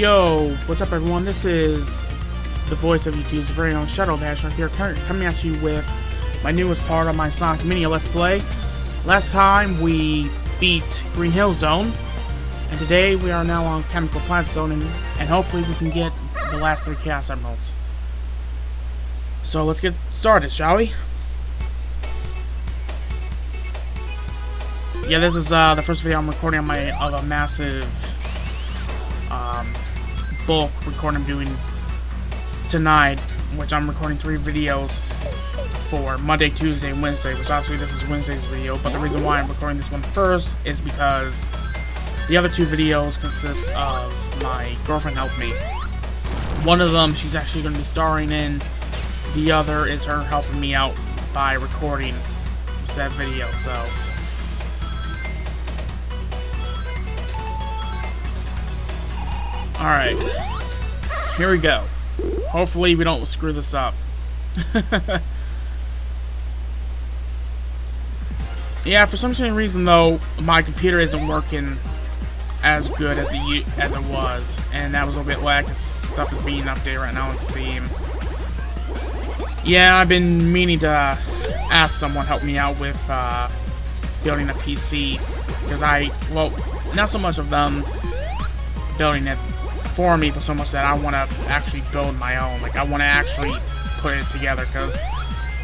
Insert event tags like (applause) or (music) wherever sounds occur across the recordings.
Yo, what's up everyone? This is the voice of YouTube's very own Shadow Basher here, coming at you with my newest part of my Sonic Mania Let's Play. Last time we beat Green Hill Zone, and today we are now on Chemical Plant Zone, and, and hopefully we can get the last three Chaos Emeralds. So let's get started, shall we? Yeah, this is uh, the first video I'm recording on my of a massive um, bulk recording I'm doing tonight, which I'm recording three videos for Monday, Tuesday, and Wednesday, which obviously this is Wednesday's video, but the reason why I'm recording this one first is because the other two videos consist of my girlfriend helped me. One of them she's actually going to be starring in, the other is her helping me out by recording said video, so... Alright. Here we go. Hopefully we don't screw this up. (laughs) yeah, for some reason though, my computer isn't working as good as it as it was, and that was a bit. 'cause Stuff is being updated right now on Steam. Yeah, I've been meaning to ask someone help me out with uh, building a PC because I well, not so much of them building it for me, but so much that I want to actually build my own. Like, I want to actually put it together, because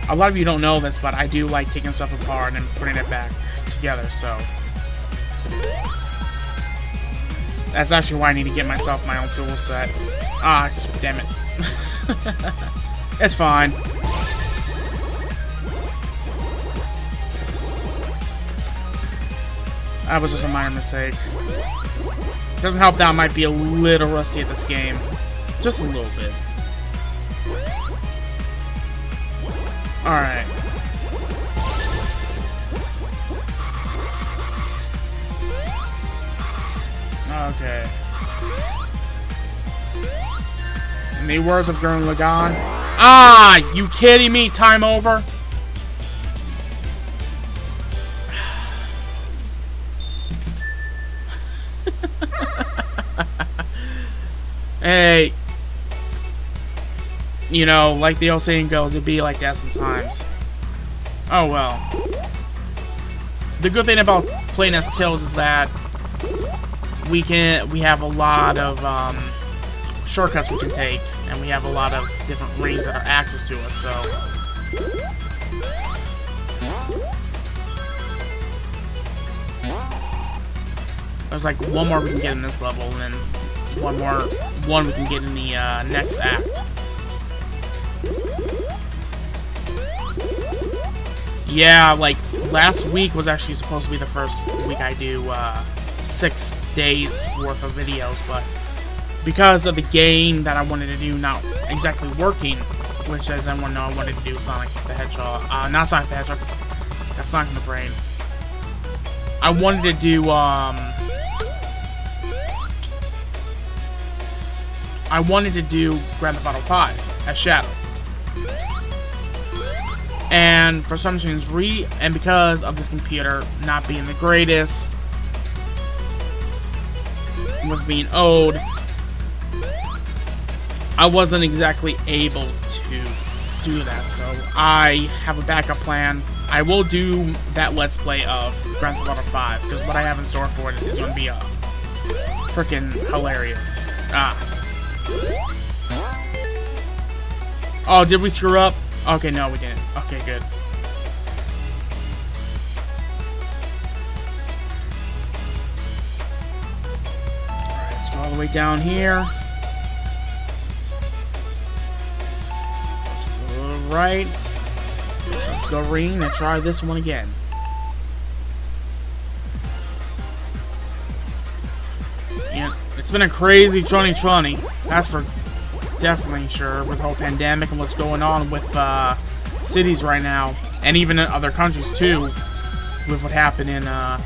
a lot of you don't know this, but I do like taking stuff apart and putting it back together, so... That's actually why I need to get myself my own tool set. Ah, damn it. (laughs) it's fine. That was just a minor mistake. Doesn't help that I might be a little rusty at this game. Just a little bit. Alright. Okay. In the words of Gurren Lagann. Ah! You kidding me? Time over? (laughs) Hey. You know, like the old saying goes, it'd be like that sometimes. Oh well. The good thing about playing as Tails is that we can we have a lot of um, shortcuts we can take, and we have a lot of different rings that are access to us. So there's like one more we can get in this level, and then one more one we can get in the uh, next act. Yeah, like last week was actually supposed to be the first week I do uh, six days worth of videos, but because of the game that I wanted to do not exactly working, which as everyone know I wanted to do Sonic the Hedgehog, uh, not Sonic the Hedgehog, that's Sonic the Brain. I wanted to do um, I wanted to do Grand Theft Auto 5 as Shadow. And for some reason, re and because of this computer not being the greatest, with being old, I wasn't exactly able to do that. So I have a backup plan. I will do that Let's Play of Grand Theft Auto 5 because what I have in store for it is going to be a freaking hilarious. Ah. Oh, did we screw up? Okay, no, we didn't. Okay, good. The way down here. Alright. Let's go ring and try this one again. Yeah, it's been a crazy 2020. That's for definitely sure with the whole pandemic and what's going on with uh, cities right now, and even in other countries too, with what happened in uh,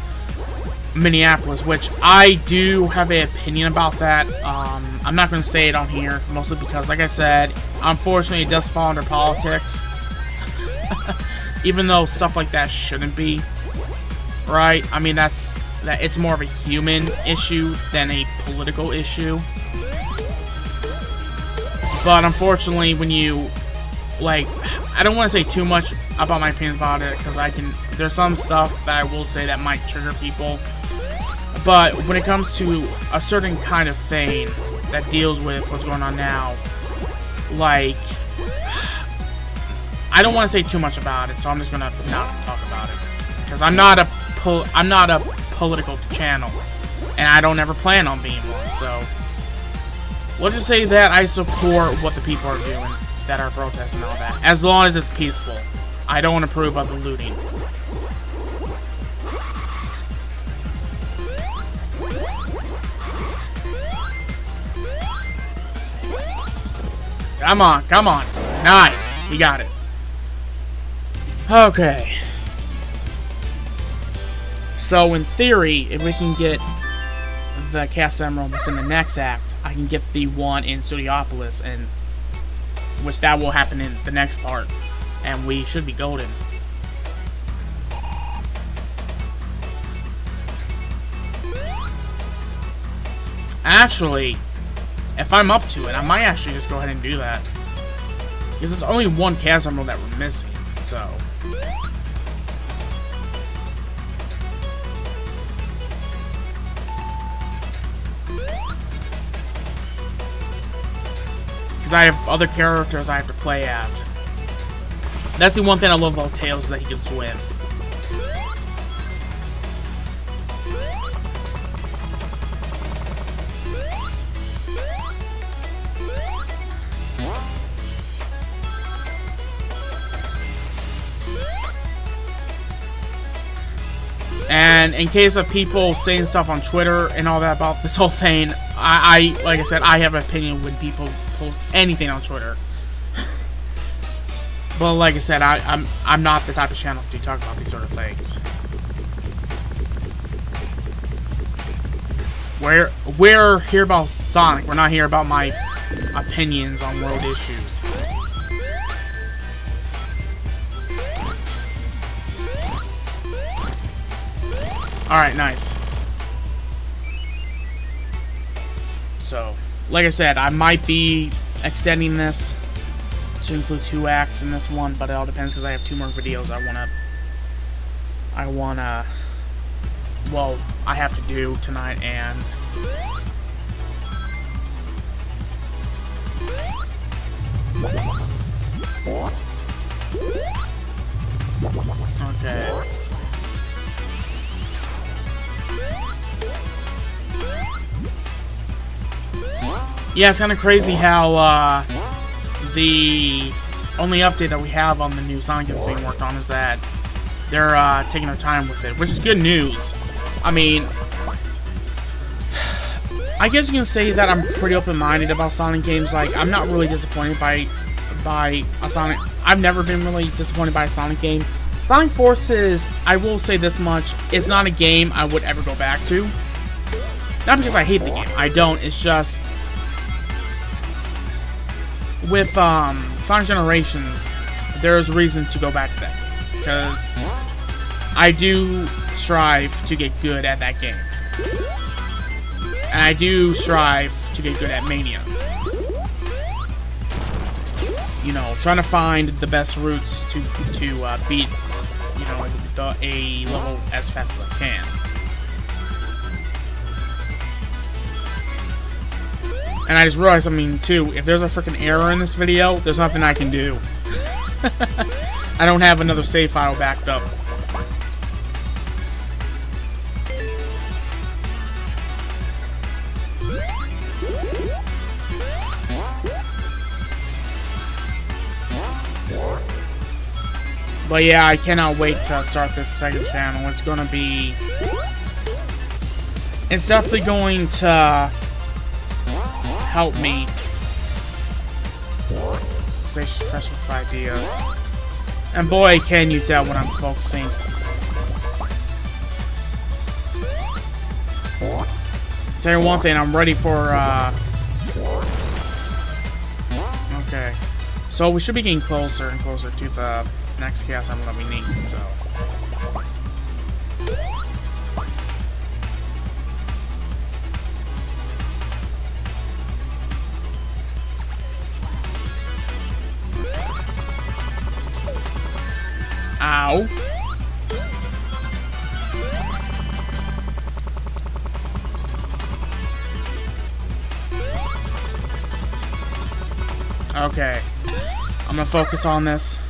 Minneapolis, which I do have an opinion about that. Um, I'm not going to say it on here, mostly because, like I said, unfortunately, it does fall under politics. (laughs) Even though stuff like that shouldn't be, right? I mean, that's that. It's more of a human issue than a political issue. But unfortunately, when you like, I don't want to say too much about my opinions about it because I can. There's some stuff that I will say that might trigger people. But when it comes to a certain kind of thing that deals with what's going on now, like, I don't want to say too much about it, so I'm just gonna not talk about it because I'm not a pol I'm not a political channel, and I don't ever plan on being one. So we'll just say that I support what the people are doing that are protesting all that, as long as it's peaceful. I don't approve of the looting. Come on, come on. Nice. We got it. Okay. So, in theory, if we can get the Chaos Emerald that's in the next act, I can get the one in Studiopolis, and which that will happen in the next part, and we should be golden. Actually, if I'm up to it, I might actually just go ahead and do that. Because there's only one Chaos Emerald that we're missing, so... Because I have other characters I have to play as. That's the one thing I love about Tails, that he can swim. And in case of people saying stuff on Twitter and all that about this whole thing, I, I like I said, I have an opinion when people post anything on Twitter. (laughs) but like I said, I, I'm I'm not the type of channel to talk about these sort of things. We're we're here about Sonic. We're not here about my opinions on world issues. Alright, nice. So, like I said, I might be extending this to include two acts in this one, but it all depends because I have two more videos I want to... I want to... Well, I have to do tonight and... Okay. Yeah, it's kind of crazy how uh, the only update that we have on the new Sonic games being worked on is that they're uh, taking their time with it, which is good news. I mean, I guess you can say that I'm pretty open-minded about Sonic games. Like, I'm not really disappointed by by a Sonic. I've never been really disappointed by a Sonic game. Sonic Forces, I will say this much: it's not a game I would ever go back to. Not because I hate the game. I don't. It's just with um, Sonic Generations, there's reason to go back to that because I do strive to get good at that game, and I do strive to get good at Mania. You know, trying to find the best routes to to uh, beat, you know, the, a level as fast as I can. And I just realized, I mean, too, if there's a freaking error in this video, there's nothing I can do. (laughs) I don't have another save file backed up. But yeah, I cannot wait to start this second channel. It's gonna be... It's definitely going to help me fresh with ideas. And boy, can you tell when I'm focusing. Tell you one thing, I'm ready for, uh... Okay. So we should be getting closer and closer to the next chaos emerald that we need, so... Okay. I'm gonna focus on this.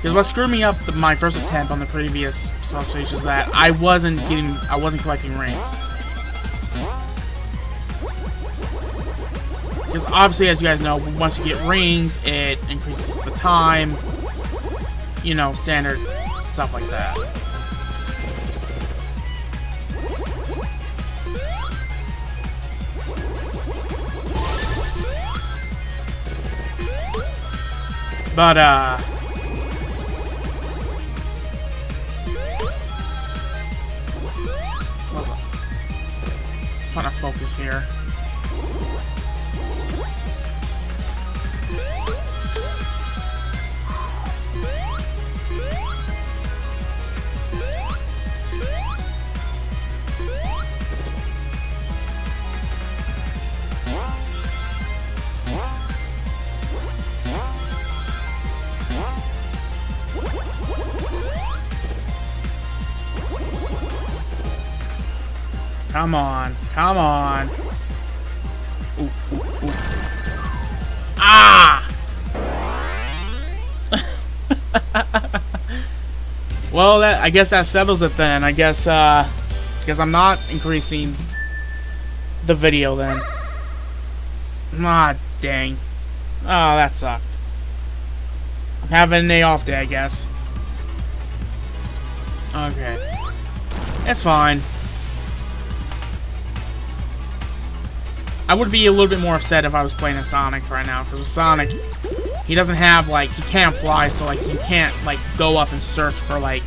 Because what screwed me up the, my first attempt on the previous sub stage is that I wasn't getting, I wasn't collecting rings. Because obviously, as you guys know, once you get rings, it increases the time. You know, standard stuff like that. But, uh... Trying to focus here. Come on. Come on. Ooh, ooh, ooh. Ah! (laughs) well, that I guess that settles it then. I guess, uh... Guess I'm not increasing the video then. Ah, dang. Oh, that sucked. I'm having A off day, I guess. Okay. It's fine. I would be a little bit more upset if I was playing a Sonic right now, because with Sonic, he doesn't have, like, he can't fly, so, like, you can't, like, go up and search for, like,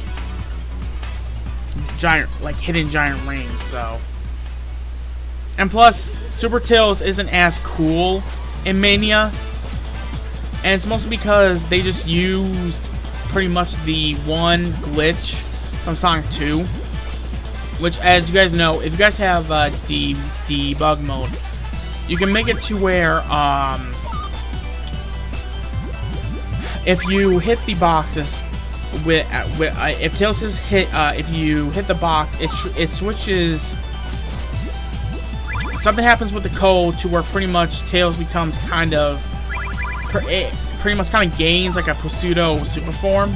giant, like, hidden giant rings, so. And plus, Super Tails isn't as cool in Mania, and it's mostly because they just used pretty much the one glitch from Sonic 2, which, as you guys know, if you guys have uh, the debug mode, you can make it to where um, if you hit the boxes with, uh, with uh, if Tails is hit uh, if you hit the box it it switches something happens with the code to where pretty much Tails becomes kind of it pretty much kind of gains like a pseudo super form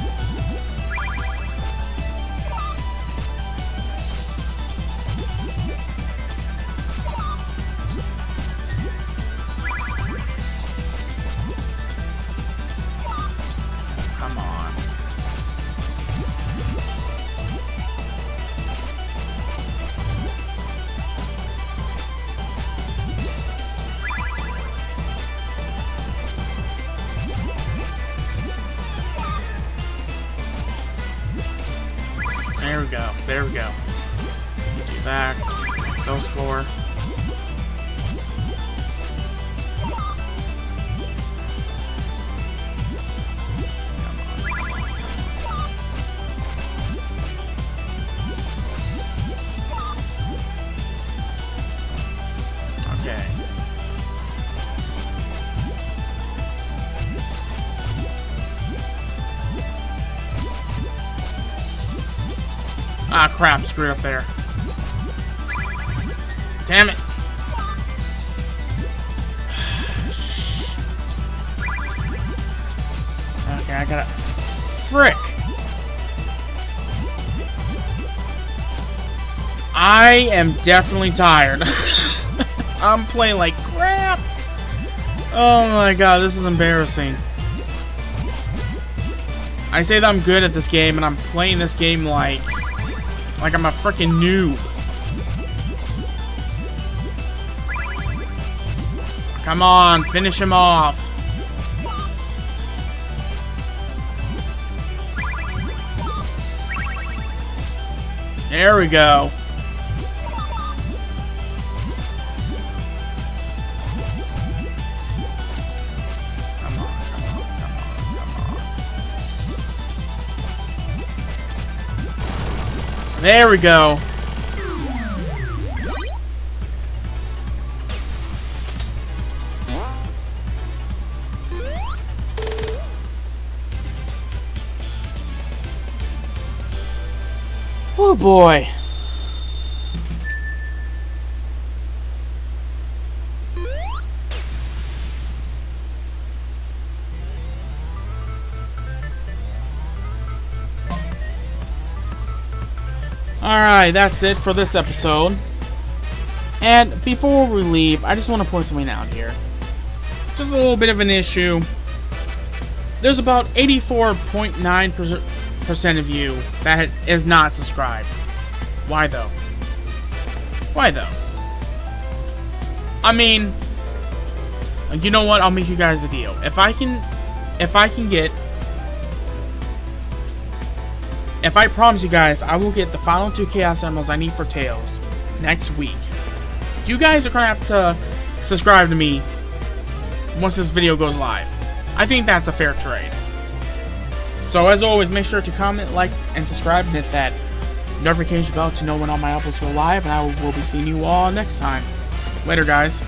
There we go. There we go. Get back. Go score. Ah, crap. Screwed up there. Damn it. Okay, I gotta... Frick! I am definitely tired. (laughs) I'm playing like crap. Oh my god, this is embarrassing. I say that I'm good at this game, and I'm playing this game like... Like I'm a freaking noob. Come on, finish him off. There we go. There we go. Oh boy. Alright, that's it for this episode. And before we leave, I just want to point something out here. Just a little bit of an issue. There's about 84.9% of you that is not subscribed. Why though? Why though? I mean, you know what? I'll make you guys a deal. If I can, if I can get if I promise you guys, I will get the final two Chaos Emeralds I need for Tails next week. You guys are gonna have to subscribe to me once this video goes live. I think that's a fair trade. So as always, make sure to comment, like, and subscribe, and hit that notification bell to know when all my uploads go live, and I will be seeing you all next time. Later, guys.